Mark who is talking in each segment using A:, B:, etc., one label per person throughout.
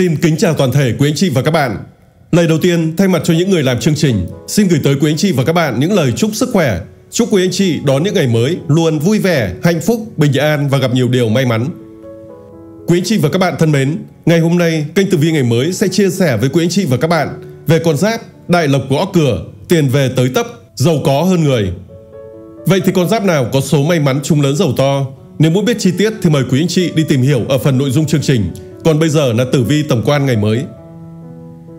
A: Xin kính chào toàn thể quý anh chị và các bạn. Lời đầu tiên, thay mặt cho những người làm chương trình, xin gửi tới quý anh chị và các bạn những lời chúc sức khỏe. Chúc quý anh chị đón những ngày mới luôn vui vẻ, hạnh phúc, bình an và gặp nhiều điều may mắn. Quý anh chị và các bạn thân mến, ngày hôm nay kênh Tử Vi ngày mới sẽ chia sẻ với quý anh chị và các bạn về con giáp đại lộc gõ cửa, tiền về tới tấp, giàu có hơn người. Vậy thì con giáp nào có số may mắn trung lớn giàu to? Nếu muốn biết chi tiết thì mời quý anh chị đi tìm hiểu ở phần nội dung chương trình. Còn bây giờ là tử vi tổng quan ngày mới.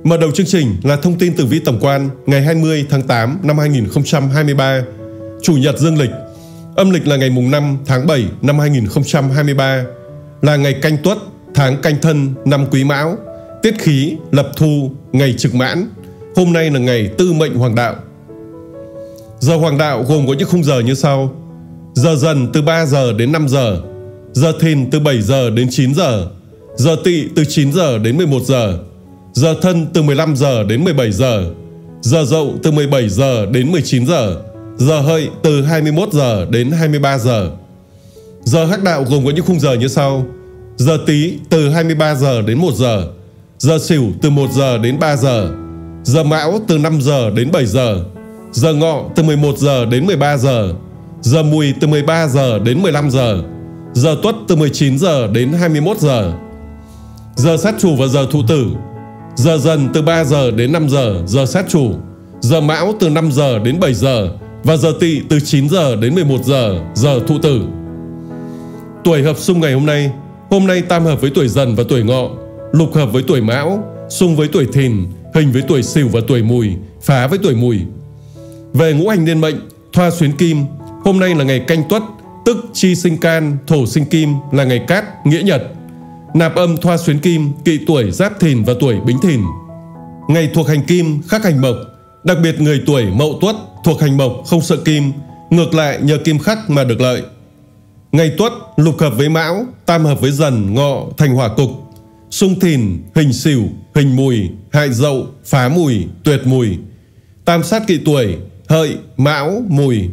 A: Mở đầu chương trình là thông tin tử vi tổng quan ngày 20 tháng 8 năm 2023, Chủ nhật dương lịch, âm lịch là ngày mùng 5 tháng 7 năm 2023, là ngày canh tuất, tháng canh thân, năm quý mão, tiết khí, lập thu, ngày trực mãn. Hôm nay là ngày tư mệnh hoàng đạo. Giờ hoàng đạo gồm có những khung giờ như sau. Giờ dần từ 3 giờ đến 5 giờ, giờ thìn từ 7 giờ đến 9 giờ, giờ tỵ từ 9 giờ đến 11 giờ, giờ thân từ 15 giờ đến 17 giờ, giờ dậu từ 17 giờ đến 19 giờ, giờ hợi từ 21 giờ đến 23 giờ. Giờ hắc đạo gồm có những khung giờ như sau. Giờ tý từ 23 giờ đến 1 giờ, giờ sửu từ 1 giờ đến 3 giờ, giờ mão từ 5 giờ đến 7 giờ, giờ ngọ từ 11 giờ đến 13 giờ, giờ mùi từ 13 giờ đến 15 giờ, giờ tuất từ 19 giờ đến 21 giờ, giờ sát chủ và giờ thụ tử, giờ dần từ 3 giờ đến 5 giờ, giờ sát chủ, giờ mão từ 5 giờ đến 7 giờ và giờ tỵ từ 9 giờ đến 11 giờ, giờ thụ tử. Tuổi hợp xung ngày hôm nay, hôm nay tam hợp với tuổi dần và tuổi ngọ, lục hợp với tuổi mão, xung với tuổi thìn, hình với tuổi sửu và tuổi mùi, phá với tuổi mùi. Về ngũ hành niên mệnh, thoa xuyến kim, hôm nay là ngày canh tuất, tức chi sinh can, thổ sinh kim là ngày cát, nghĩa nhật. Nạp âm thoa xuyến kim, kỵ tuổi giáp thìn và tuổi bính thìn. Ngày thuộc hành kim, khắc hành mộc, đặc biệt người tuổi mậu tuất thuộc hành mộc không sợ kim, ngược lại nhờ kim khắc mà được lợi. Ngày tuất lục hợp với mão, tam hợp với dần, ngọ thành hỏa cục, xung thìn, hình xỉu hình mùi, hại dậu, phá mùi, tuyệt mùi. Tam sát kỵ tuổi, hợi, mão, mùi.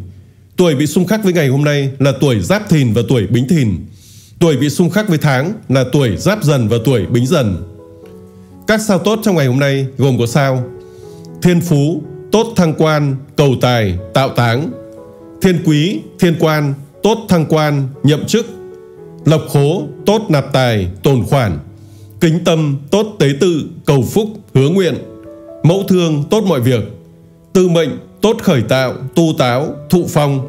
A: Tuổi bị xung khắc với ngày hôm nay là tuổi giáp thìn và tuổi bính thìn. Tuổi bị xung khắc với tháng là tuổi giáp dần và tuổi bính dần. Các sao tốt trong ngày hôm nay gồm có sao Thiên phú, tốt thăng quan, cầu tài, tạo táng. Thiên quý, thiên quan, tốt thăng quan, nhậm chức. Lộc khố, tốt nạp tài, tồn khoản. Kính tâm, tốt tế tự, cầu phúc, hứa nguyện. Mẫu thương, tốt mọi việc. Tư mệnh, tốt khởi tạo, tu táo, thụ phong.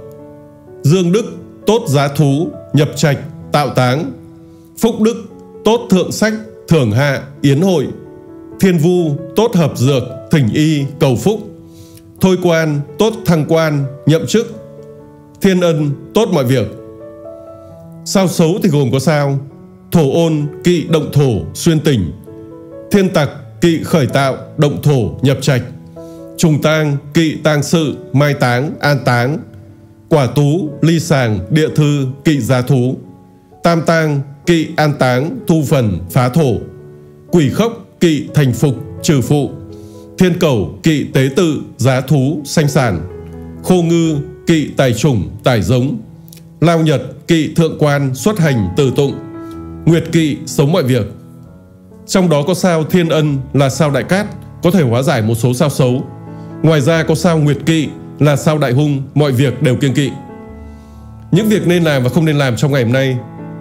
A: Dương đức, tốt giá thú, nhập trạch, tạo táng Phúc đức, tốt thượng sách, thưởng hạ, yến hội. Thiên vu, tốt hợp dược, thỉnh y, cầu phúc. Thôi quan, tốt thăng quan, nhậm chức. Thiên ân, tốt mọi việc. Sao xấu thì gồm có sao? Thổ ôn, kỵ động thổ, xuyên tỉnh. Thiên tặc, kỵ khởi tạo, động thổ, nhập trạch. Trùng tang, kỵ tang sự, mai táng, an táng. Quả tú, ly sàng, địa thư, kỵ giá thú. Tam tang, kỵ an táng, thu phần, phá thổ. Quỷ khốc, kỵ thành phục, trừ phụ. Thiên cầu kỵ tế tự, giá thú, sanh sản. Khô ngư, kỵ tài chủng, tài giống. Lao nhật, kỵ thượng quan, xuất hành, từ tụng. Nguyệt kỵ, sống mọi việc. Trong đó có sao thiên ân là sao đại cát Có thể hóa giải một số sao xấu. Ngoài ra có sao nguyệt kỵ là sao đại hung Mọi việc đều kiêng kỵ. Những việc nên làm và không nên làm trong ngày hôm nay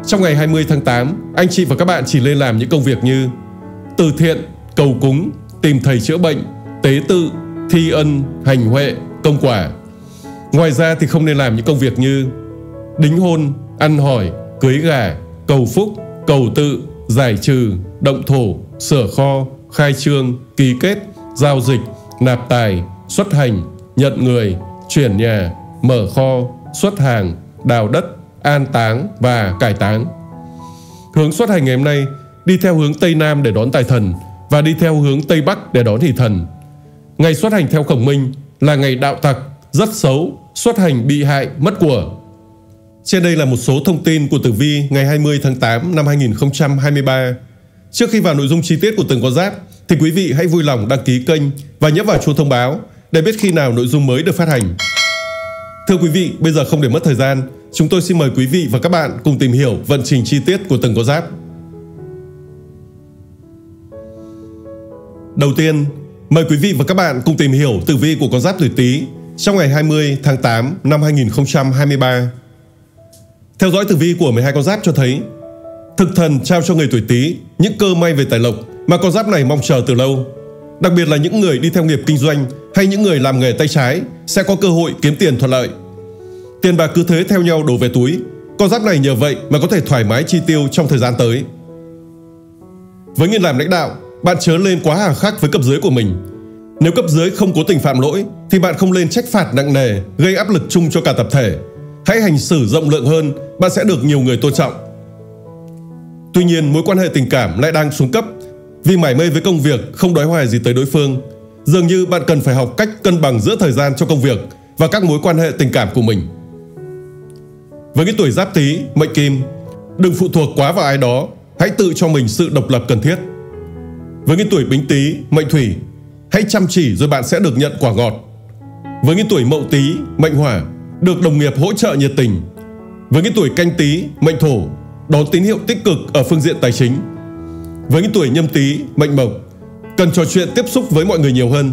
A: trong ngày 20 tháng 8 Anh chị và các bạn chỉ nên làm những công việc như Từ thiện, cầu cúng, tìm thầy chữa bệnh Tế tự, thi ân, hành huệ, công quả. Ngoài ra thì không nên làm những công việc như Đính hôn, ăn hỏi, cưới gà, cầu phúc, cầu tự, giải trừ, động thổ, sửa kho, khai trương, ký kết, giao dịch, nạp tài, xuất hành, nhận người, chuyển nhà, mở kho, xuất hàng, đào đất, an táng và cải táng. Hướng xuất hành ngày hôm nay đi theo hướng Tây Nam để đón tài thần và đi theo hướng Tây Bắc để đón hỷ thần. Ngày xuất hành theo khổng minh là ngày đạo tặc, rất xấu, xuất hành bị hại, mất của. Trên đây là một số thông tin của tử vi ngày 20 tháng 8 năm 2023. Trước khi vào nội dung chi tiết của từng con giáp, thì quý vị hãy vui lòng đăng ký kênh và nhấp vào chuông thông báo để biết khi nào nội dung mới được phát hành. Thưa quý vị, bây giờ không để mất thời gian, chúng tôi xin mời quý vị và các bạn cùng tìm hiểu vận trình chi tiết của từng con giáp. Đầu tiên, mời quý vị và các bạn cùng tìm hiểu tử vi của con giáp tuổi Tý trong ngày 20 tháng 8 năm 2023. Theo dõi tử vi của 12 con giáp cho thấy, thực thần trao cho người tuổi Tý những cơ may về tài lộc mà con giáp này mong chờ từ lâu. Đặc biệt là những người đi theo nghiệp kinh doanh hay những người làm nghề tay trái sẽ có cơ hội kiếm tiền thuận lợi. Tiền bạc cứ thế theo nhau đổ về túi, con giáp này nhờ vậy mà có thể thoải mái chi tiêu trong thời gian tới. Với nghiên làm lãnh đạo, bạn chớ lên quá hà khắc với cấp dưới của mình. Nếu cấp dưới không cố tình phạm lỗi thì bạn không lên trách phạt nặng nề, gây áp lực chung cho cả tập thể. Hãy hành xử rộng lượng hơn, bạn sẽ được nhiều người tôn trọng. Tuy nhiên, mối quan hệ tình cảm lại đang xuống cấp vì mải mê với công việc không đói hoài gì tới đối phương. Dường như bạn cần phải học cách cân bằng giữa thời gian cho công việc và các mối quan hệ tình cảm của mình. Với cái tuổi giáp tý, mệnh kim, đừng phụ thuộc quá vào ai đó, hãy tự cho mình sự độc lập cần thiết. Với cái tuổi bính tý, mệnh thủy, hãy chăm chỉ rồi bạn sẽ được nhận quả ngọt. Với cái tuổi mậu tý, mệnh hỏa, được đồng nghiệp hỗ trợ nhiệt tình. Với cái tuổi canh tý, mệnh thổ, đón tín hiệu tích cực ở phương diện tài chính. Với những tuổi nhâm tý, mệnh mộc, cần trò chuyện tiếp xúc với mọi người nhiều hơn.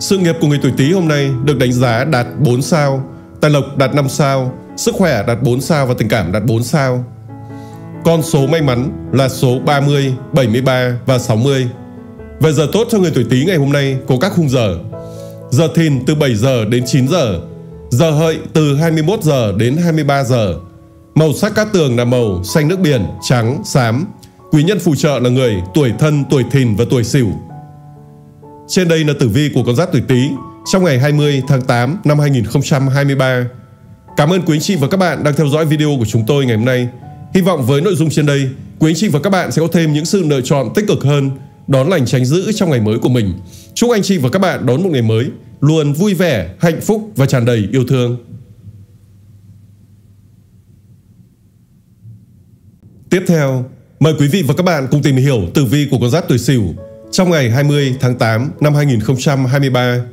A: Sự nghiệp của người tuổi Tý hôm nay được đánh giá đạt 4 sao, tài lộc đạt 5 sao, sức khỏe đạt 4 sao và tình cảm đạt 4 sao. Con số may mắn là số 30, 73 và 60. Về giờ tốt cho người tuổi Tý ngày hôm nay có các khung giờ. Giờ thìn từ 7 giờ đến 9 giờ, giờ hợi từ 21 giờ đến 23 giờ. Màu sắc cát tường là màu xanh nước biển, trắng, xám. Quý nhân phù trợ là người tuổi thân, tuổi thìn và tuổi sửu. Trên đây là tử vi của con giáp tuổi Tý trong ngày 20 tháng 8 năm 2023. Cảm ơn quý anh chị và các bạn đang theo dõi video của chúng tôi ngày hôm nay. Hy vọng với nội dung trên đây, quý anh chị và các bạn sẽ có thêm những sự lựa chọn tích cực hơn, đón lành tránh dữ trong ngày mới của mình. Chúc anh chị và các bạn đón một ngày mới luôn vui vẻ, hạnh phúc và tràn đầy yêu thương. Tiếp theo, mời quý vị và các bạn cùng tìm hiểu tử vi của con giáp tuổi Sửu trong ngày 20 tháng 8 năm 2023.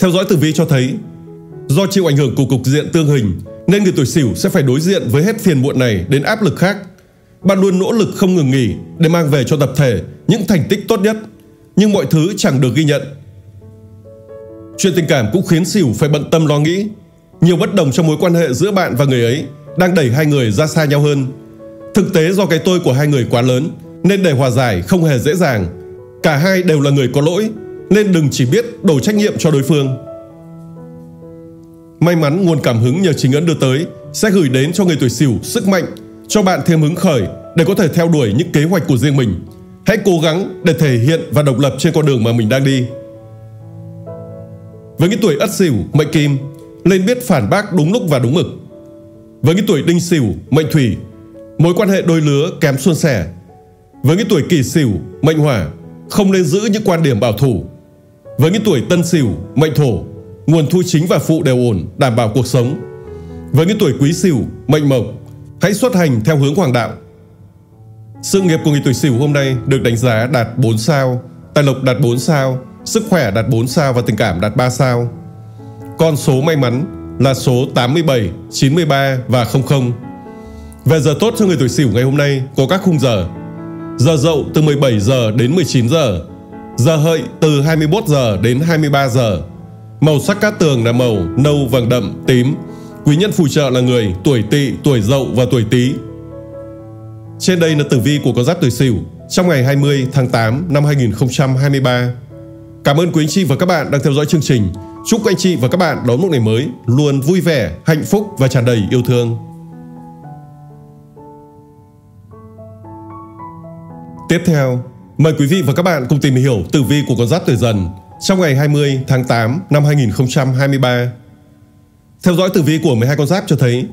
A: Theo dõi tử vi cho thấy, do chịu ảnh hưởng của cục diện tương hình nên người tuổi Sửu sẽ phải đối diện với hết phiền muộn này đến áp lực khác. Bạn luôn nỗ lực không ngừng nghỉ để mang về cho tập thể những thành tích tốt nhất, nhưng mọi thứ chẳng được ghi nhận. Chuyện tình cảm cũng khiến Sửu phải bận tâm lo nghĩ. Nhiều bất đồng trong mối quan hệ giữa bạn và người ấy đang đẩy hai người ra xa nhau hơn. Thực tế do cái tôi của hai người quá lớn nên để hòa giải không hề dễ dàng. Cả hai đều là người có lỗi nên đừng chỉ biết đổ trách nhiệm cho đối phương. May mắn nguồn cảm hứng nhờ chính ấn đưa tới sẽ gửi đến cho người tuổi Sửu sức mạnh, cho bạn thêm hứng khởi để có thể theo đuổi những kế hoạch của riêng mình. Hãy cố gắng để thể hiện và độc lập trên con đường mà mình đang đi. Với những tuổi Ất Sửu, mệnh Kim, nên biết phản bác đúng lúc và đúng mực. Với những tuổi Đinh Sửu, mệnh Thủy, mối quan hệ đôi lứa kém suôn sẻ. Với những tuổi Kỷ Sửu, mệnh Hỏa, không nên giữ những quan điểm bảo thủ. Với những tuổi Tân Sửu, mệnh Thổ, nguồn thu chính và phụ đều ổn, đảm bảo cuộc sống. Với những tuổi Quý Sửu, mệnh Mộc, hãy xuất hành theo hướng hoàng đạo. Sự nghiệp của người tuổi Sửu hôm nay được đánh giá đạt 4 sao, tài lộc đạt 4 sao, sức khỏe đạt 4 sao và tình cảm đạt 3 sao. Con số may mắn là số 87, 93 và 00. Về giờ tốt cho người tuổi Sửu ngày hôm nay có các khung giờ. Giờ dậu từ 17 giờ đến 19 giờ. Giờ hợi từ 21 giờ đến 23 giờ. Màu sắc cát tường là màu nâu vàng đậm, tím. Quý nhân phù trợ là người tuổi tỵ, tuổi dậu và tuổi tý. Trên đây là tử vi của con giáp tuổi Sửu trong ngày 20 tháng 8 năm 2023. Cảm ơn quý anh chị và các bạn đang theo dõi chương trình. Chúc anh chị và các bạn đón một ngày mới luôn vui vẻ, hạnh phúc và tràn đầy yêu thương. Tiếp theo, mời quý vị và các bạn cùng tìm hiểu tử vi của con giáp tuổi dần trong ngày 20 tháng 8 năm 2023. Theo dõi tử vi của 12 con giáp cho thấy,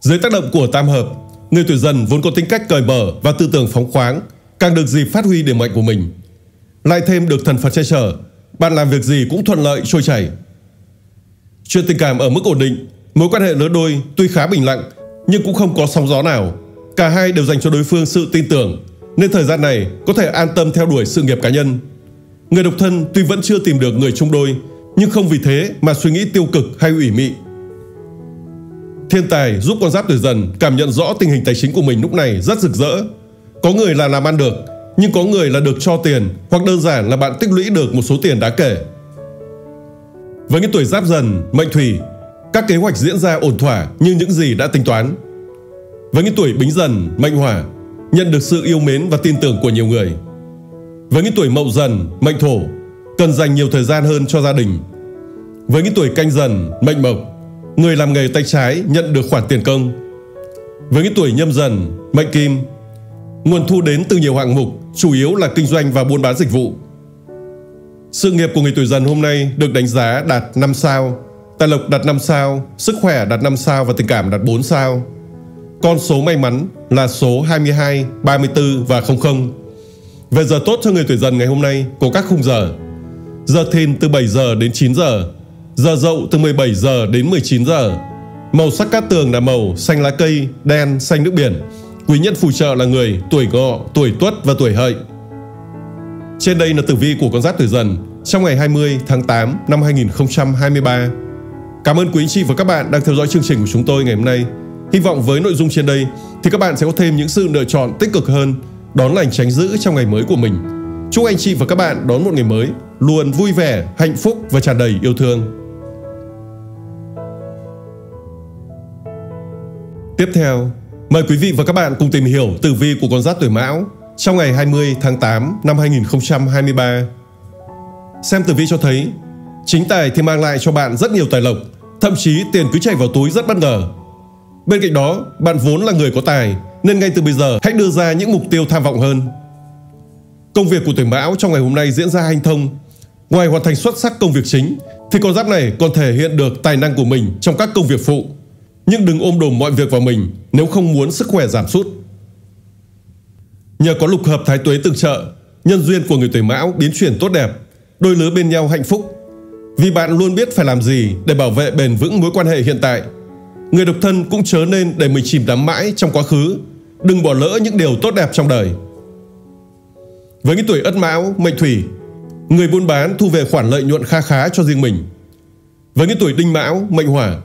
A: dưới tác động của tam hợp, người tuổi dần vốn có tính cách cởi mở và tư tưởng phóng khoáng, càng được dịp phát huy điểm mạnh của mình. Lại thêm được thần Phật che chở, bạn làm việc gì cũng thuận lợi trôi chảy. Chuyện tình cảm ở mức ổn định, mối quan hệ lứa đôi tuy khá bình lặng nhưng cũng không có sóng gió nào. Cả hai đều dành cho đối phương sự tin tưởng, nên thời gian này có thể an tâm theo đuổi sự nghiệp cá nhân. Người độc thân tuy vẫn chưa tìm được người chung đôi, nhưng không vì thế mà suy nghĩ tiêu cực hay ủy mị. Thiên tài giúp con giáp tuổi dần cảm nhận rõ tình hình tài chính của mình lúc này rất rực rỡ. Có người là làm ăn được, nhưng có người là được cho tiền hoặc đơn giản là bạn tích lũy được một số tiền đáng kể. Với những tuổi giáp dần, mệnh thủy, các kế hoạch diễn ra ổn thỏa như những gì đã tính toán. Với những tuổi bính dần, mệnh hỏa, nhận được sự yêu mến và tin tưởng của nhiều người. Với những tuổi mậu dần, mệnh thổ, cần dành nhiều thời gian hơn cho gia đình. Với những tuổi canh dần, mệnh mộc, người làm nghề tay trái nhận được khoản tiền công. Với những tuổi nhâm dần, mệnh kim, nguồn thu đến từ nhiều hạng mục, chủ yếu là kinh doanh và buôn bán dịch vụ. Sự nghiệp của người tuổi dần hôm nay được đánh giá đạt 5 sao, tài lộc đạt 5 sao, sức khỏe đạt 5 sao và tình cảm đạt 4 sao. Con số may mắn là số 22, 34 và 00. Về giờ tốt cho người tuổi dần ngày hôm nay có các khung giờ. Giờ thìn từ 7 giờ đến 9 giờ, giờ dậu từ 17 giờ đến 19 giờ. Màu sắc cát tường là màu xanh lá cây, đen, xanh nước biển. Quý nhân phù trợ là người tuổi ngọ, tuổi tuất và tuổi hợi. Trên đây là tử vi của con giáp tuổi dần trong ngày 20 tháng 8 năm 2023. Cảm ơn quý anh chị và các bạn đang theo dõi chương trình của chúng tôi ngày hôm nay. Hy vọng với nội dung trên đây thì các bạn sẽ có thêm những sự lựa chọn tích cực hơn, đón lành tránh giữ trong ngày mới của mình. Chúc anh chị và các bạn đón một ngày mới luôn vui vẻ, hạnh phúc và tràn đầy yêu thương. Tiếp theo, mời quý vị và các bạn cùng tìm hiểu tử vi của con giáp tuổi Mão trong ngày 20 tháng 8 năm 2023. Xem tử vi cho thấy, chính tài thì mang lại cho bạn rất nhiều tài lộc, thậm chí tiền cứ chảy vào túi rất bất ngờ. Bên cạnh đó, bạn vốn là người có tài, nên ngay từ bây giờ hãy đưa ra những mục tiêu tham vọng hơn. Công việc của tuổi Mão trong ngày hôm nay diễn ra hanh thông. Ngoài hoàn thành xuất sắc công việc chính, thì con giáp này còn thể hiện được tài năng của mình trong các công việc phụ. Nhưng đừng ôm đồm mọi việc vào mình nếu không muốn sức khỏe giảm sút. Nhờ có lục hợp thái tuế tương trợ, nhân duyên của người tuổi Mão biến chuyển tốt đẹp, đôi lứa bên nhau hạnh phúc. Vì bạn luôn biết phải làm gì để bảo vệ bền vững mối quan hệ hiện tại. Người độc thân cũng chớ nên để mình chìm đắm mãi trong quá khứ, đừng bỏ lỡ những điều tốt đẹp trong đời. Với những tuổi Ất Mão, mệnh Thủy, người buôn bán thu về khoản lợi nhuận kha khá cho riêng mình. Với những tuổi Đinh Mão, mệnh Hỏa,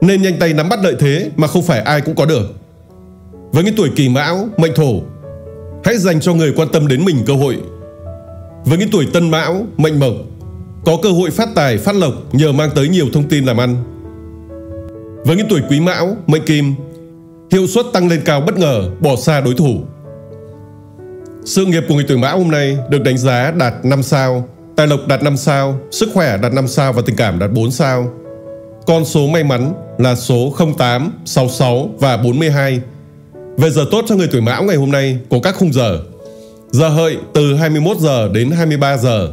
A: nên nhanh tay nắm bắt lợi thế mà không phải ai cũng có được. Với những tuổi Kỷ Mão, mệnh Thổ, hãy dành cho người quan tâm đến mình cơ hội. Với những tuổi Tân Mão, mệnh Mộc, có cơ hội phát tài, phát lộc nhờ mang tới nhiều thông tin làm ăn. Với những tuổi Quý Mão, mệnh Kim, hiệu suất tăng lên cao bất ngờ, bỏ xa đối thủ. Sự nghiệp của người tuổi Mão hôm nay được đánh giá đạt 5 sao, tài lộc đạt 5 sao, sức khỏe đạt 5 sao và tình cảm đạt 4 sao. Con số may mắn là số 08, 66 và 42. Về giờ tốt cho người tuổi Mão ngày hôm nay có các khung giờ. Giờ hợi từ 21 giờ đến 23 giờ.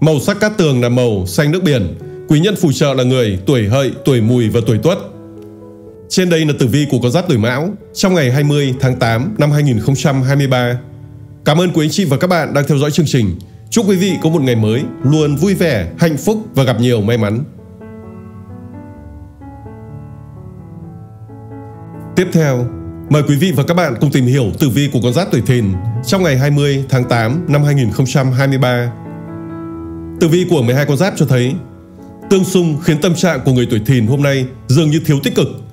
A: Màu sắc cát tường là màu xanh nước biển. Quý nhân phù trợ là người tuổi hợi, tuổi mùi và tuổi tuất. Trên đây là tử vi của con giáp tuổi Mão trong ngày 20 tháng 8 năm 2023. Cảm ơn quý anh chị và các bạn đang theo dõi chương trình. Chúc quý vị có một ngày mới luôn vui vẻ, hạnh phúc và gặp nhiều may mắn. Tiếp theo, mời quý vị và các bạn cùng tìm hiểu tử vi của con giáp tuổi Thìn trong ngày 20 tháng 8 năm 2023. Tử vi của 12 con giáp cho thấy tương xung khiến tâm trạng của người tuổi Thìn hôm nay dường như thiếu tích cực.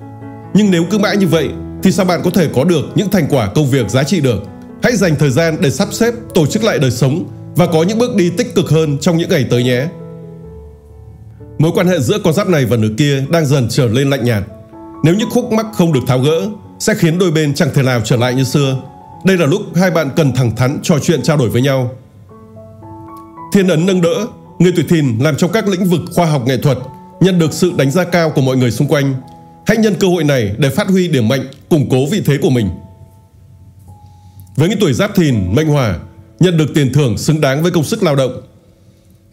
A: Nhưng nếu cứ mãi như vậy thì sao bạn có thể có được những thành quả công việc giá trị được? Hãy dành thời gian để sắp xếp, tổ chức lại đời sống và có những bước đi tích cực hơn trong những ngày tới nhé. Mối quan hệ giữa con giáp này và nửa kia đang dần trở lên lạnh nhạt. Nếu những khúc mắc không được tháo gỡ, sẽ khiến đôi bên chẳng thể nào trở lại như xưa. Đây là lúc hai bạn cần thẳng thắn trò chuyện trao đổi với nhau. Thiên ấn nâng đỡ, người tuổi thìn làm trong các lĩnh vực khoa học nghệ thuật, nhận được sự đánh giá cao của mọi người xung quanh. Hãy nhân cơ hội này để phát huy điểm mạnh, củng cố vị thế của mình. Với những tuổi giáp thìn, mệnh hỏa, nhận được tiền thưởng xứng đáng với công sức lao động.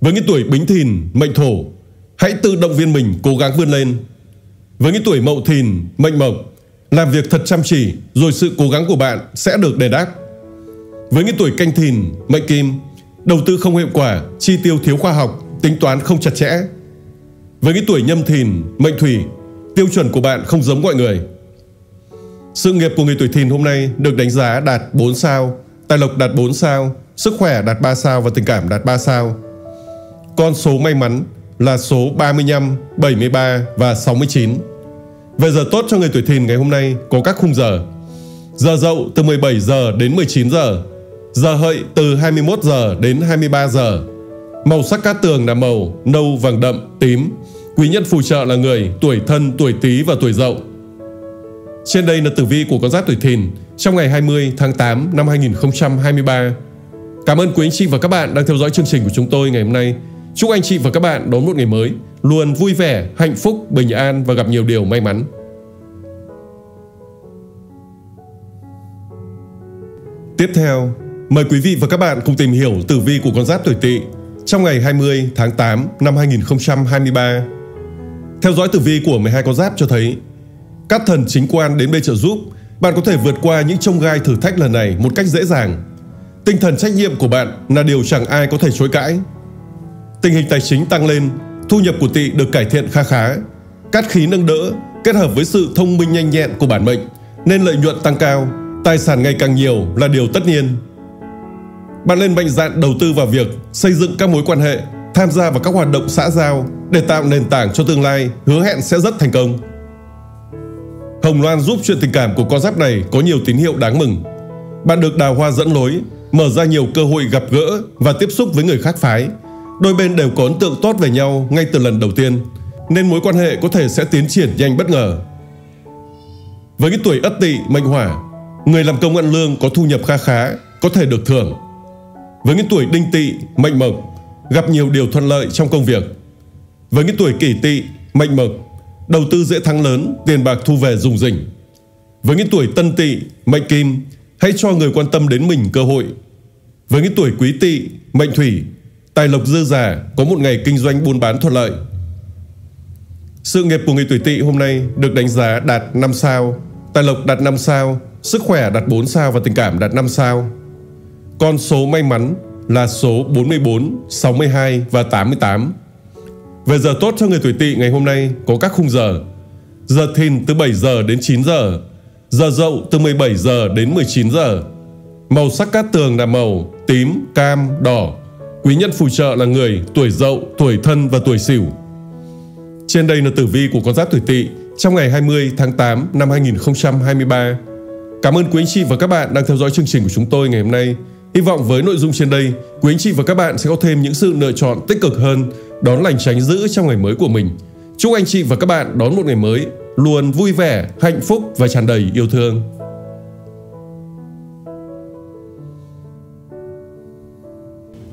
A: Với những tuổi bính thìn, mệnh thổ, hãy tự động viên mình cố gắng vươn lên. Với những tuổi mậu thìn, mệnh mộc, làm việc thật chăm chỉ rồi sự cố gắng của bạn sẽ được đền đáp. Với những tuổi canh thìn, mệnh kim, đầu tư không hiệu quả, chi tiêu thiếu khoa học, tính toán không chặt chẽ. Với những tuổi nhâm thìn, mệnh thủy, tiêu chuẩn của bạn không giống mọi người. Sự nghiệp của người tuổi thìn hôm nay được đánh giá đạt 4 sao, tài lộc đạt 4 sao, sức khỏe đạt 3 sao và tình cảm đạt 3 sao. Con số may mắn là số 35, 73 và 69. Về giờ tốt cho người tuổi thìn ngày hôm nay có các khung giờ. Giờ dậu từ 17 giờ đến 19 giờ. Giờ hợi từ 21 giờ đến 23 giờ. Màu sắc cát tường là màu nâu vàng đậm, tím. Quý nhân phù trợ là người tuổi thân, tuổi tý và tuổi dậu. Trên đây là tử vi của con giáp tuổi thìn trong ngày 20 tháng 8 năm 2023. Cảm ơn quý anh chị và các bạn đang theo dõi chương trình của chúng tôi ngày hôm nay. Chúc anh chị và các bạn đón một ngày mới luôn vui vẻ, hạnh phúc, bình an và gặp nhiều điều may mắn. Tiếp theo, mời quý vị và các bạn cùng tìm hiểu tử vi của con giáp tuổi Tỵ trong ngày 20 tháng 8 năm 2023. Theo dõi tử vi của 12 con giáp cho thấy, các thần chính quan đến bên trợ giúp, bạn có thể vượt qua những trông gai thử thách lần này một cách dễ dàng. Tinh thần trách nhiệm của bạn là điều chẳng ai có thể chối cãi. Tình hình tài chính tăng lên, thu nhập của Tỵ được cải thiện kha khá. Cát khí nâng đỡ kết hợp với sự thông minh nhanh nhẹn của bản mệnh nên lợi nhuận tăng cao, tài sản ngày càng nhiều là điều tất nhiên. Bạn nên mạnh dạn đầu tư vào việc xây dựng các mối quan hệ, tham gia vào các hoạt động xã giao để tạo nền tảng cho tương lai hứa hẹn sẽ rất thành công. Hồng Loan giúp chuyện tình cảm của con giáp này có nhiều tín hiệu đáng mừng. Bạn được đào hoa dẫn lối, mở ra nhiều cơ hội gặp gỡ và tiếp xúc với người khác phái. Đôi bên đều có ấn tượng tốt về nhau ngay từ lần đầu tiên, nên mối quan hệ có thể sẽ tiến triển nhanh bất ngờ. Với cái tuổi ất tỵ mệnh hỏa, người làm công ăn lương có thu nhập kha khá, có thể được thưởng. Với những tuổi đinh tỵ mệnh mộc, gặp nhiều điều thuận lợi trong công việc. Với những tuổi kỷ tỵ mệnh mộc, đầu tư dễ thắng lớn, tiền bạc thu về dùng rỉnh. Với những tuổi tân tỵ, mệnh kim, hãy cho người quan tâm đến mình cơ hội. Với những tuổi quý tỵ, mệnh thủy, tài lộc dư giả, có một ngày kinh doanh buôn bán thuận lợi. Sự nghiệp của người tuổi tỵ hôm nay được đánh giá đạt 5 sao, tài lộc đạt 5 sao, sức khỏe đạt 4 sao và tình cảm đạt 5 sao. Con số may mắn là số 44, 62 và 88. Về giờ tốt cho người tuổi tỵ ngày hôm nay có các khung giờ. Giờ thìn từ 7 giờ đến 9 giờ. Giờ dậu từ 17 giờ đến 19 giờ. Màu sắc cát tường là màu tím, cam, đỏ. Quý nhân phù trợ là người tuổi dậu, tuổi thân và tuổi sửu. Trên đây là tử vi của con giáp tuổi tỵ trong ngày 20 tháng 8 năm 2023. Cảm ơn quý anh chị và các bạn đang theo dõi chương trình của chúng tôi ngày hôm nay. Hy vọng với nội dung trên đây, quý anh chị và các bạn sẽ có thêm những sự lựa chọn tích cực hơn, đón lành tránh giữ trong ngày mới của mình. Chúc anh chị và các bạn đón một ngày mới luôn vui vẻ, hạnh phúc và tràn đầy yêu thương.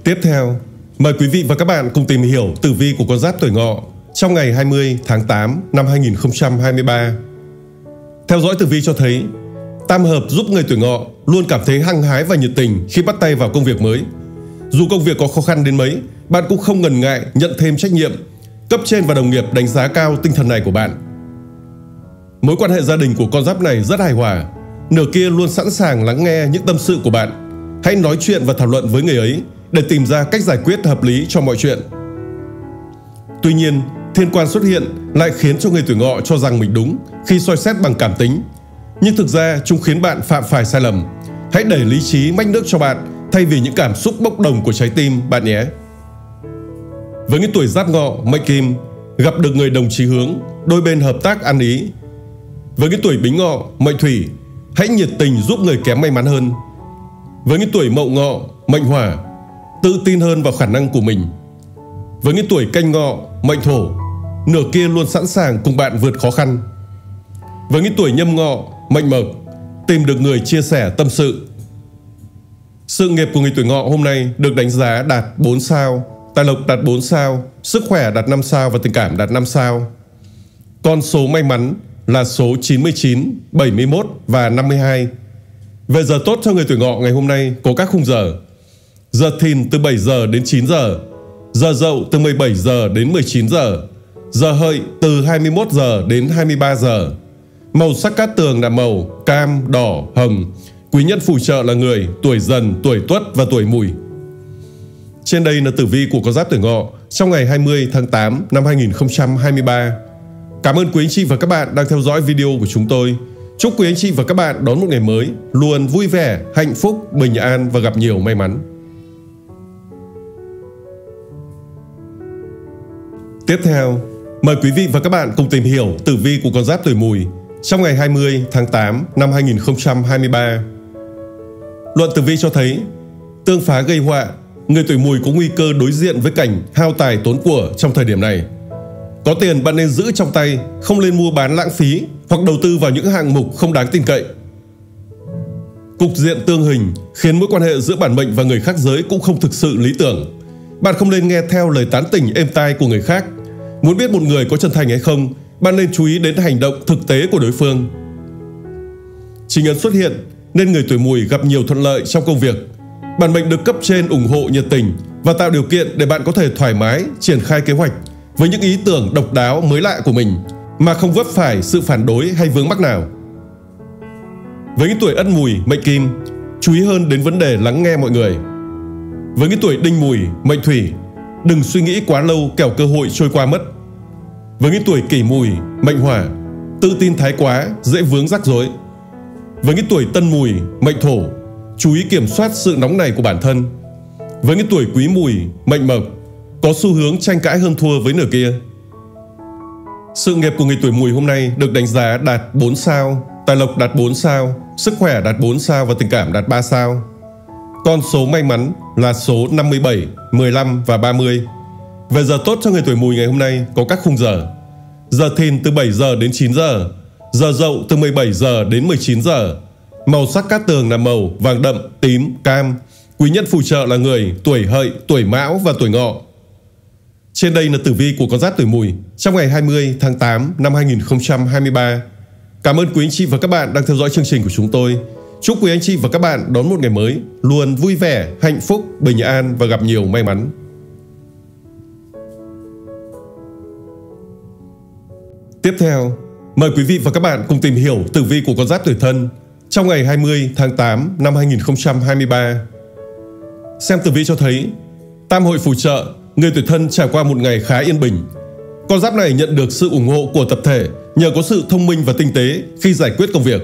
A: Tiếp theo, mời quý vị và các bạn cùng tìm hiểu tử vi của con giáp tuổi ngọ trong ngày 20 tháng 8 năm 2023. Theo dõi tử vi cho thấy, tam hợp giúp người tuổi ngọ luôn cảm thấy hăng hái và nhiệt tình khi bắt tay vào công việc mới. Dù công việc có khó khăn đến mấy, bạn cũng không ngần ngại nhận thêm trách nhiệm. Cấp trên và đồng nghiệp đánh giá cao tinh thần này của bạn. Mối quan hệ gia đình của con giáp này rất hài hòa. Nửa kia luôn sẵn sàng lắng nghe những tâm sự của bạn. Hãy nói chuyện và thảo luận với người ấy để tìm ra cách giải quyết hợp lý cho mọi chuyện. Tuy nhiên, thiên quan xuất hiện lại khiến cho người tuổi ngọ cho rằng mình đúng khi soi xét bằng cảm tính. Nhưng thực ra chúng khiến bạn phạm phải sai lầm. Hãy đẩy lý trí mách nước cho bạn thay vì những cảm xúc bốc đồng của trái tim bạn nhé. Với những tuổi giáp ngọ, mệnh kim, gặp được người đồng chí hướng, đôi bên hợp tác ăn ý. Với những tuổi bính ngọ, mệnh thủy, hãy nhiệt tình giúp người kém may mắn hơn. Với những tuổi mậu ngọ, mệnh hỏa, tự tin hơn vào khả năng của mình. Với những tuổi canh ngọ, mệnh thổ, nửa kia luôn sẵn sàng cùng bạn vượt khó khăn. Với những tuổi nhâm ngọ, mệnh mộc, tìm được người chia sẻ tâm sự. Sự nghiệp của người tuổi ngọ hôm nay được đánh giá đạt 4 sao, tài lộc đạt 4 sao, sức khỏe đạt 5 sao và tình cảm đạt 5 sao. Con số may mắn là số 99, 71 và 52. Về giờ tốt cho người tuổi ngọ ngày hôm nay có các khung giờ. Giờ thìn từ 7 giờ đến 9 giờ, giờ dậu từ 17 giờ đến 19 giờ, giờ hợi từ 21 giờ đến 23 giờ. Màu sắc cát tường là màu cam, đỏ, hồng. Quý nhân phù trợ là người tuổi dần, tuổi tuất và tuổi mùi. Trên đây là tử vi của con giáp tuổi ngọ trong ngày 20 tháng 8 năm 2023. Cảm ơn quý anh chị và các bạn đang theo dõi video của chúng tôi. Chúc quý anh chị và các bạn đón một ngày mới luôn vui vẻ, hạnh phúc, bình an và gặp nhiều may mắn. Tiếp theo, mời quý vị và các bạn cùng tìm hiểu tử vi của con giáp tuổi mùi trong ngày 20 tháng 8 năm 2023. Luận tử vi cho thấy, tương phá gây họa, người tuổi mùi có nguy cơ đối diện với cảnh hao tài tốn của trong thời điểm này. Có tiền bạn nên giữ trong tay, không nên mua bán lãng phí hoặc đầu tư vào những hạng mục không đáng tin cậy. Cục diện tương hình khiến mối quan hệ giữa bản mệnh và người khác giới cũng không thực sự lý tưởng. Bạn không nên nghe theo lời tán tỉnh êm tai của người khác. Muốn biết một người có chân thành hay không, bạn nên chú ý đến hành động thực tế của đối phương. Chính ấn xuất hiện nên người tuổi mùi gặp nhiều thuận lợi trong công việc. Bản mệnh được cấp trên ủng hộ nhiệt tình và tạo điều kiện để bạn có thể thoải mái triển khai kế hoạch với những ý tưởng độc đáo mới lạ của mình mà không vấp phải sự phản đối hay vướng mắc nào. Với những tuổi ất mùi, mệnh kim, chú ý hơn đến vấn đề lắng nghe mọi người. Với những tuổi đinh mùi, mệnh thủy, đừng suy nghĩ quá lâu kẻo cơ hội trôi qua mất. Với những tuổi kỷ mùi, mệnh hỏa, tự tin thái quá, dễ vướng rắc rối. Với những tuổi tân mùi, mệnh thổ, chú ý kiểm soát sự nóng này của bản thân. Với những tuổi quý mùi, mệnh mộc, có xu hướng tranh cãi hơn thua với nửa kia. Sự nghiệp của người tuổi mùi hôm nay được đánh giá đạt 4 sao, tài lộc đạt 4 sao, sức khỏe đạt 4 sao và tình cảm đạt 3 sao. Con số may mắn là số 57, 15 và 30. Về giờ tốt cho người tuổi mùi ngày hôm nay có các khung giờ. Giờ thìn từ 7 giờ đến 9 giờ, giờ dậu từ 17 giờ đến 19 giờ. Màu sắc cát tường là màu vàng đậm, tím, cam. Quý nhân phù trợ là người tuổi hợi, tuổi mão và tuổi ngọ. Trên đây là tử vi của con giáp tuổi mùi trong ngày 20 tháng 8 năm 2023. Cảm ơn quý anh chị và các bạn đang theo dõi chương trình của chúng tôi. Chúc quý anh chị và các bạn đón một ngày mới luôn vui vẻ, hạnh phúc, bình an và gặp nhiều may mắn. Tiếp theo, mời quý vị và các bạn cùng tìm hiểu tử vi của con giáp tuổi thân trong ngày 20 tháng 8 năm 2023. Xem tử vi cho thấy, tam hội phù trợ, người tuổi thân trải qua một ngày khá yên bình. Con giáp này nhận được sự ủng hộ của tập thể nhờ có sự thông minh và tinh tế khi giải quyết công việc.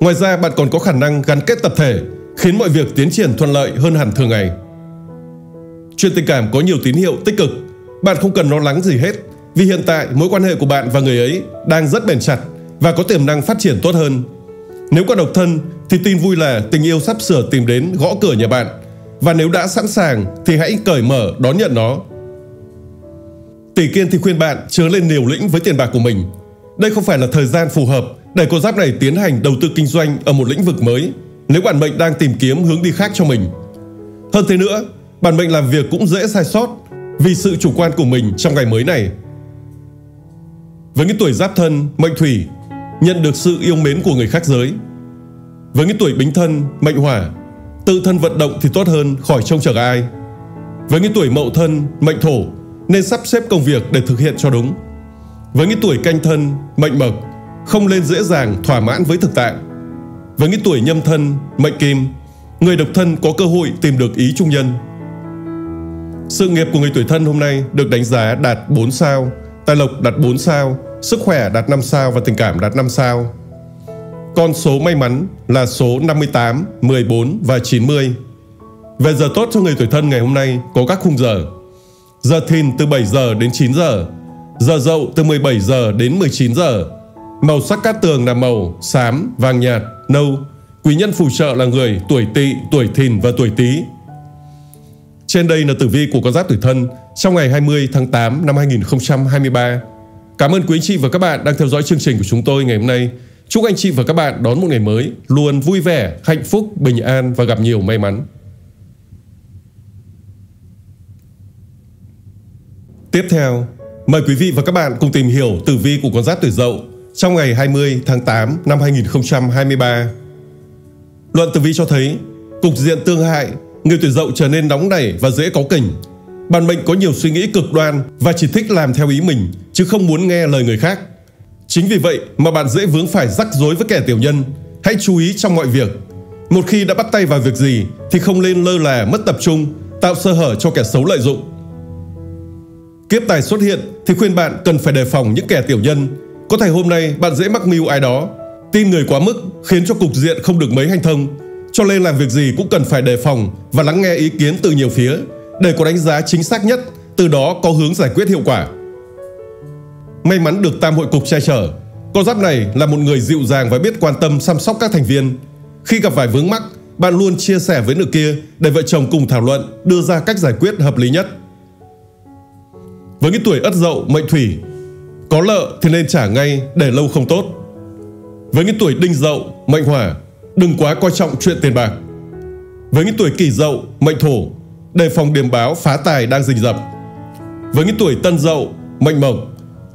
A: Ngoài ra, bạn còn có khả năng gắn kết tập thể, khiến mọi việc tiến triển thuận lợi hơn hẳn thường ngày. Chuyện tình cảm có nhiều tín hiệu tích cực, bạn không cần lo lắng gì hết, vì hiện tại mối quan hệ của bạn và người ấy đang rất bền chặt và có tiềm năng phát triển tốt hơn. Nếu có độc thân thì tin vui là tình yêu sắp sửa tìm đến gõ cửa nhà bạn và nếu đã sẵn sàng thì hãy cởi mở đón nhận nó. Tỷ Kiên thì khuyên bạn chớ lên liều lĩnh với tiền bạc của mình. Đây không phải là thời gian phù hợp để cô giáp này tiến hành đầu tư kinh doanh ở một lĩnh vực mới nếu bản mệnh đang tìm kiếm hướng đi khác cho mình. Hơn thế nữa, bản mệnh làm việc cũng dễ sai sót vì sự chủ quan của mình trong ngày mới này. Với những tuổi giáp thân, mệnh thủy, nhận được sự yêu mến của người khác giới. Với những tuổi bính thân, mệnh hỏa, tự thân vận động thì tốt hơn khỏi trông chờ ai. Với những tuổi mậu thân, mệnh thổ, nên sắp xếp công việc để thực hiện cho đúng. Với những tuổi canh thân, mệnh mộc, không lên dễ dàng thỏa mãn với thực tại. Với những tuổi nhâm thân, mệnh kim, người độc thân có cơ hội tìm được ý trung nhân. Sự nghiệp của người tuổi thân hôm nay được đánh giá đạt 4 sao, tài lộc đạt 4 sao, sức khỏe đạt 5 sao và tình cảm đạt 5 sao. Con số may mắn là số 58, 14 và 90. Về giờ tốt cho người tuổi thân ngày hôm nay có các khung giờ. Giờ thìn từ 7 giờ đến 9 giờ, giờ dậu từ 17 giờ đến 19 giờ. Màu sắc cát tường là màu xám, vàng nhạt, nâu. Quý nhân phù trợ là người tuổi tỵ, tuổi thìn và tuổi tý. Trên đây là tử vi của con giáp tuổi thân trong ngày 20 tháng 8 năm 2023. Cảm ơn quý anh chị và các bạn đang theo dõi chương trình của chúng tôi ngày hôm nay. Chúc anh chị và các bạn đón một ngày mới luôn vui vẻ, hạnh phúc, bình an và gặp nhiều may mắn. Tiếp theo, mời quý vị và các bạn cùng tìm hiểu tử vi của con giáp tuổi Dậu trong ngày 20 tháng 8 năm 2023. Luận tử vi cho thấy, cục diện tương hại, người tuổi Dậu trở nên nóng nảy và dễ có kỉnh. Bản mệnh có nhiều suy nghĩ cực đoan và chỉ thích làm theo ý mình chứ không muốn nghe lời người khác. Chính vì vậy mà bạn dễ vướng phải rắc rối với kẻ tiểu nhân. Hãy chú ý trong mọi việc. Một khi đã bắt tay vào việc gì thì không nên lơ là mất tập trung, tạo sơ hở cho kẻ xấu lợi dụng. Kiếp tài xuất hiện thì khuyên bạn cần phải đề phòng những kẻ tiểu nhân. Có thể hôm nay bạn dễ mắc mưu ai đó, tin người quá mức khiến cho cục diện không được mấy hanh thông. Cho nên làm việc gì cũng cần phải đề phòng và lắng nghe ý kiến từ nhiều phía để có đánh giá chính xác nhất, từ đó có hướng giải quyết hiệu quả. May mắn được tam hội cục che chở, con giáp này là một người dịu dàng và biết quan tâm chăm sóc các thành viên. Khi gặp vài vướng mắc, bạn luôn chia sẻ với nửa kia để vợ chồng cùng thảo luận, đưa ra cách giải quyết hợp lý nhất. Với cái tuổi ất dậu mệnh thủy, có nợ thì nên trả ngay để lâu không tốt. Với cái tuổi đinh dậu mệnh hỏa, đừng quá coi trọng chuyện tiền bạc. Với những tuổi kỷ dậu mệnh thổ, đề phòng điểm báo phá tài đang rình rập. Với những tuổi tân dậu mệnh mộc,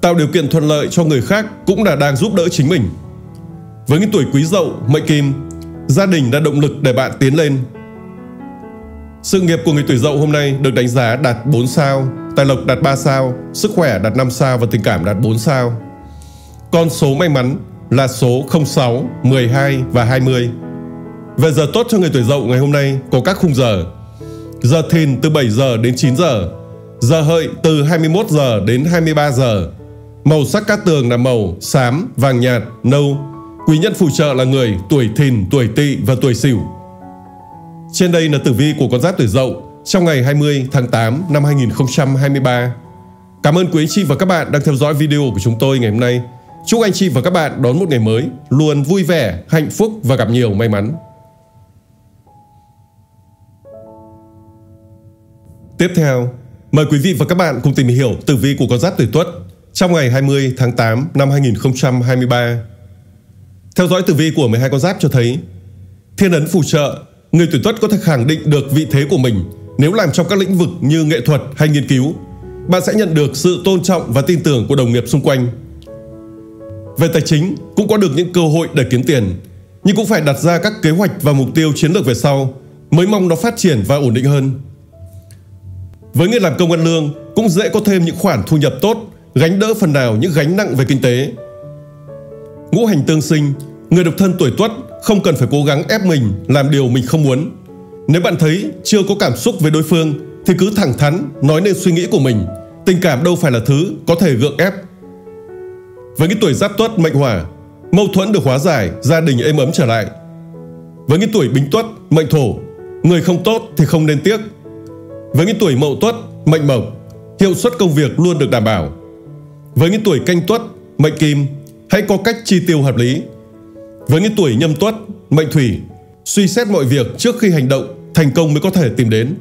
A: tạo điều kiện thuận lợi cho người khác cũng là đang giúp đỡ chính mình. Với những tuổi quý dậu mệnh kim, gia đình là động lực để bạn tiến lên. Sự nghiệp của người tuổi dậu hôm nay được đánh giá đạt 4 sao, tài lộc đạt 3 sao, sức khỏe đạt 5 sao và tình cảm đạt 4 sao. Con số may mắn là số 06, 12 và 20. Về giờ tốt cho người tuổi dậu ngày hôm nay có các khung giờ. Giờ thìn từ 7 giờ đến 9 giờ, giờ hợi từ 21 giờ đến 23 giờ. Màu sắc cát tường là màu xám, vàng nhạt, nâu. Quý nhân phù trợ là người tuổi thìn, tuổi tỵ và tuổi sửu. Trên đây là tử vi của con giáp tuổi dậu trong ngày 20 tháng 8 năm 2023. Cảm ơn quý anh chị và các bạn đang theo dõi video của chúng tôi ngày hôm nay. Chúc anh chị và các bạn đón một ngày mới luôn vui vẻ, hạnh phúc và gặp nhiều may mắn. Tiếp theo, mời quý vị và các bạn cùng tìm hiểu tử vi của con giáp tuổi Tuất trong ngày 20 tháng 8 năm 2023. Theo dõi tử vi của 12 con giáp cho thấy, thiên ấn phù trợ, người tuổi Tuất có thể khẳng định được vị thế của mình nếu làm trong các lĩnh vực như nghệ thuật hay nghiên cứu. Bạn sẽ nhận được sự tôn trọng và tin tưởng của đồng nghiệp xung quanh. Về tài chính, cũng có được những cơ hội để kiếm tiền, nhưng cũng phải đặt ra các kế hoạch và mục tiêu chiến lược về sau mới mong nó phát triển và ổn định hơn. Với người làm công ăn lương cũng dễ có thêm những khoản thu nhập tốt, gánh đỡ phần nào những gánh nặng về kinh tế. Ngũ hành tương sinh, người độc thân tuổi tuất không cần phải cố gắng ép mình làm điều mình không muốn. Nếu bạn thấy chưa có cảm xúc với đối phương thì cứ thẳng thắn nói nên suy nghĩ của mình. Tình cảm đâu phải là thứ có thể gượng ép. Với cái tuổi giáp tuất mệnh hỏa, mâu thuẫn được hóa giải, gia đình êm ấm trở lại. Với cái tuổi bính tuất mệnh thổ, người không tốt thì không nên tiếc, với những tuổi mậu tuất, mệnh mộc, hiệu suất công việc luôn được đảm bảo. Với những tuổi canh tuất, mệnh kim, hãy có cách chi tiêu hợp lý. Với những tuổi nhâm tuất, mệnh thủy, suy xét mọi việc trước khi hành động, thành công mới có thể tìm đến.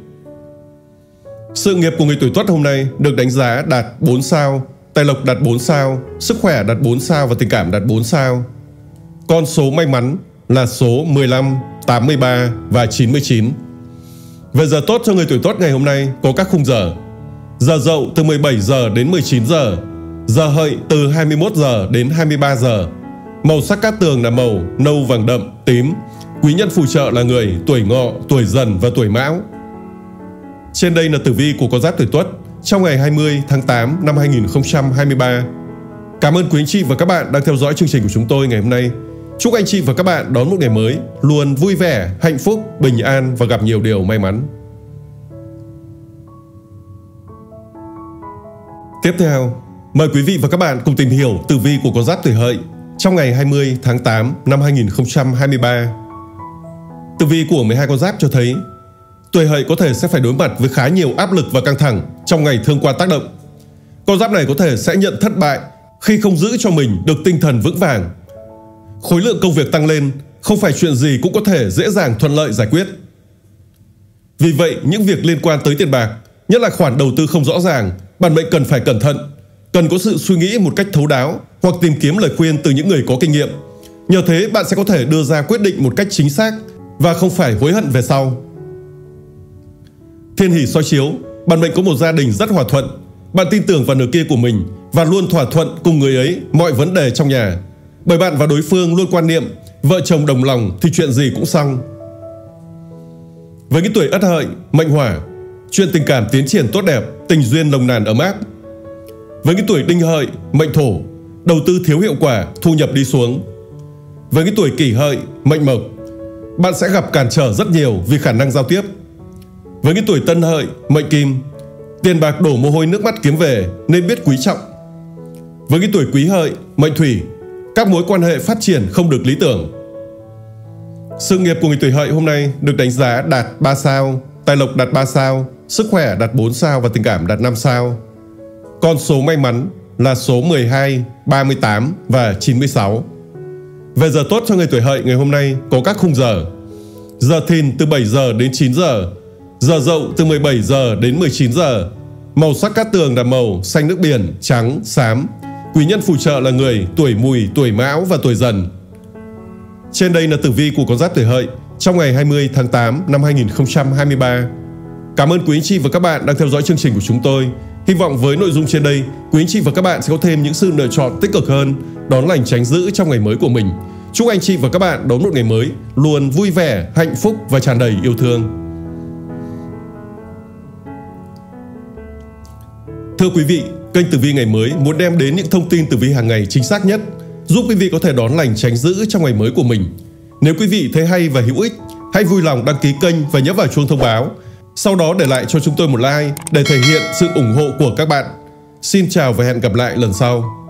A: Sự nghiệp của người tuổi tuất hôm nay được đánh giá đạt 4 sao, tài lộc đạt 4 sao, sức khỏe đạt 4 sao và tình cảm đạt 4 sao. Con số may mắn là số 15, 83 và 99. Về giờ tốt cho người tuổi tốt ngày hôm nay có các khung giờ. Giờ Dậu từ 17 giờ đến 19 giờ, giờ Hợi từ 21 giờ đến 23 giờ. Màu sắc cát tường là màu nâu vàng đậm, tím. Quý nhân phù trợ là người tuổi Ngọ, tuổi Dần và tuổi Mão. Trên đây là tử vi của con giáp tuổi Tuất trong ngày 20 tháng 8 năm 2023. Cảm ơn quý anh chị và các bạn đang theo dõi chương trình của chúng tôi ngày hôm nay. Chúc anh chị và các bạn đón một ngày mới luôn vui vẻ, hạnh phúc, bình an và gặp nhiều điều may mắn. Tiếp theo, mời quý vị và các bạn cùng tìm hiểu tử vi của con giáp tuổi hợi trong ngày 20 tháng 8 năm 2023. Tử vi của 12 con giáp cho thấy tuổi hợi có thể sẽ phải đối mặt với khá nhiều áp lực và căng thẳng trong ngày thương quan tác động. Con giáp này có thể sẽ nhận thất bại khi không giữ cho mình được tinh thần vững vàng khối lượng công việc tăng lên, không phải chuyện gì cũng có thể dễ dàng thuận lợi giải quyết. Vì vậy, những việc liên quan tới tiền bạc, nhất là khoản đầu tư không rõ ràng, bản mệnh cần phải cẩn thận, cần có sự suy nghĩ một cách thấu đáo hoặc tìm kiếm lời khuyên từ những người có kinh nghiệm. Nhờ thế bạn sẽ có thể đưa ra quyết định một cách chính xác và không phải hối hận về sau. Thiên hỷ soi chiếu, bạn mệnh có một gia đình rất hòa thuận, bạn tin tưởng vào nửa kia của mình và luôn thỏa thuận cùng người ấy mọi vấn đề trong nhà. Bởi bạn và đối phương luôn quan niệm vợ chồng đồng lòng thì chuyện gì cũng xong. Với cái tuổi ất hợi, mệnh hỏa, chuyện tình cảm tiến triển tốt đẹp, tình duyên nồng nàn ấm áp. Với cái tuổi đinh hợi, mệnh thổ, đầu tư thiếu hiệu quả, thu nhập đi xuống. Với cái tuổi kỷ hợi, mệnh mộc, bạn sẽ gặp cản trở rất nhiều vì khả năng giao tiếp. Với cái tuổi tân hợi, mệnh kim, tiền bạc đổ mồ hôi nước mắt kiếm về nên biết quý trọng. Với cái tuổi quý hợi, mệnh thủy, các mối quan hệ phát triển không được lý tưởng. Sự nghiệp của người tuổi hợi hôm nay được đánh giá đạt 3 sao, tài lộc đạt 3 sao, sức khỏe đạt 4 sao và tình cảm đạt 5 sao. Con số may mắn là số 12, 38 và 96. Về giờ tốt cho người tuổi hợi ngày hôm nay có các khung giờ. Giờ thìn từ 7 giờ đến 9 giờ. Giờ dậu từ 17 giờ đến 19 giờ. Màu sắc cát tường là màu xanh nước biển, trắng, xám. Quý nhân phù trợ là người tuổi mùi, tuổi mão và tuổi dần. Trên đây là tử vi của con giáp tuổi hợi trong ngày 20 tháng 8 năm 2023. Cảm ơn quý anh chị và các bạn đang theo dõi chương trình của chúng tôi. Hy vọng với nội dung trên đây, quý anh chị và các bạn sẽ có thêm những sự lựa chọn tích cực hơn, đón lành tránh giữ trong ngày mới của mình. Chúc anh chị và các bạn đón một ngày mới luôn vui vẻ, hạnh phúc và tràn đầy yêu thương. Thưa quý vị, kênh Tử Vi ngày mới muốn đem đến những thông tin tử vi hàng ngày chính xác nhất, giúp quý vị có thể đón lành tránh giữ trong ngày mới của mình. Nếu quý vị thấy hay và hữu ích, hãy vui lòng đăng ký kênh và nhấn vào chuông thông báo. Sau đó để lại cho chúng tôi một like để thể hiện sự ủng hộ của các bạn. Xin chào và hẹn gặp lại lần sau.